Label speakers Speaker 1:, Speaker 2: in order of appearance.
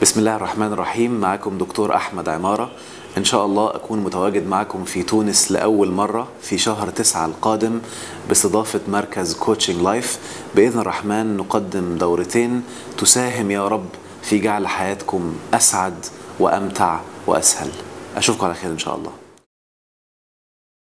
Speaker 1: بسم الله الرحمن الرحيم. معكم دكتور أحمد عمارة. إن شاء الله أكون متواجد معكم في تونس لأول مرة في شهر تسعة القادم باستضافة مركز coaching life بإذن الرحمن نقدم دورتين تساهم يا رب في جعل حياتكم أسعد وأمتع وأسهل. أشوفكم على خير إن شاء الله.